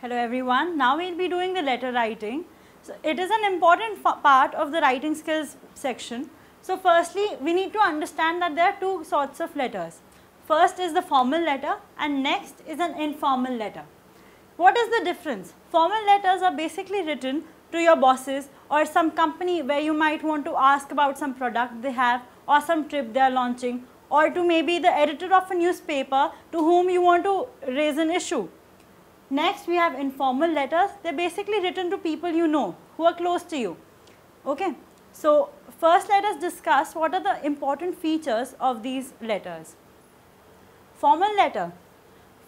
Hello everyone. Now we'll be doing the letter writing. So it is an important part of the writing skills section. So firstly, we need to understand that there are two sorts of letters. First is the formal letter and next is an informal letter. What is the difference? Formal letters are basically written to your bosses or some company where you might want to ask about some product they have or some trip they are launching or to maybe the editor of a newspaper to whom you want to raise an issue. Next we have informal letters. They are basically written to people you know who are close to you. Okay. So first let us discuss what are the important features of these letters. Formal letter.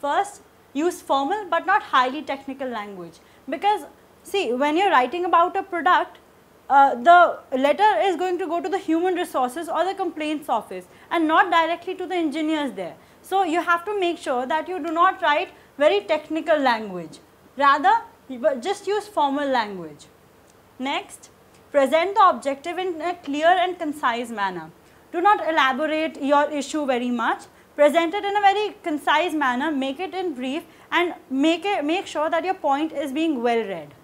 First use formal but not highly technical language because see when you are writing about a product uh, the letter is going to go to the human resources or the complaints office and not directly to the engineers there. So you have to make sure that you do not write very technical language. Rather, just use formal language. Next, present the objective in a clear and concise manner. Do not elaborate your issue very much. Present it in a very concise manner, make it in brief and make, it, make sure that your point is being well read.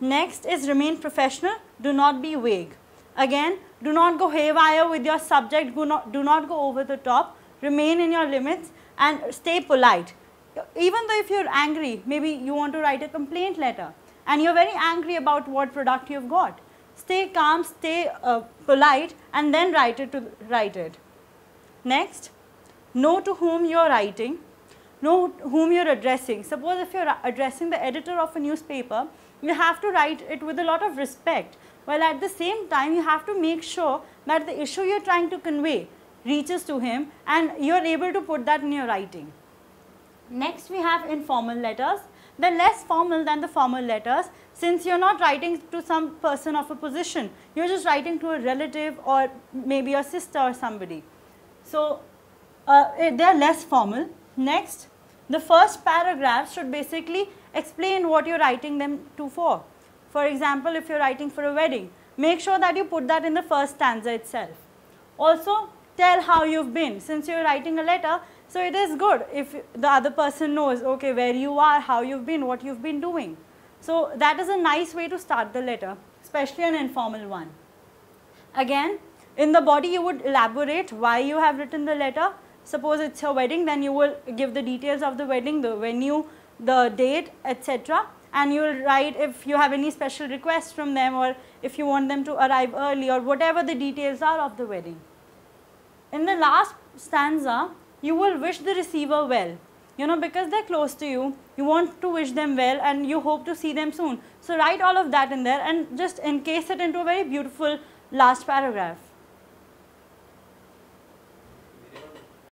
Next is remain professional, do not be vague. Again, do not go haywire with your subject, do not, do not go over the top, remain in your limits and stay polite. Even though if you are angry, maybe you want to write a complaint letter and you are very angry about what product you have got. Stay calm, stay uh, polite and then write it to write it. Next, know to whom you are writing, know whom you are addressing. Suppose if you are addressing the editor of a newspaper, you have to write it with a lot of respect while at the same time you have to make sure that the issue you are trying to convey reaches to him and you are able to put that in your writing. Next we have informal letters. They're less formal than the formal letters since you're not writing to some person of a position. You're just writing to a relative or maybe your sister or somebody. So uh, eh, they're less formal. Next, the first paragraph should basically explain what you're writing them to for. For example, if you're writing for a wedding, make sure that you put that in the first stanza itself. Also, tell how you've been. Since you're writing a letter, so it is good if the other person knows, okay, where you are, how you've been, what you've been doing. So that is a nice way to start the letter, especially an informal one. Again, in the body you would elaborate why you have written the letter. Suppose it's your wedding, then you will give the details of the wedding, the venue, the date, etc. And you will write if you have any special requests from them or if you want them to arrive early or whatever the details are of the wedding. In the last stanza, you will wish the receiver well. You know, because they're close to you, you want to wish them well and you hope to see them soon. So write all of that in there and just encase it into a very beautiful last paragraph.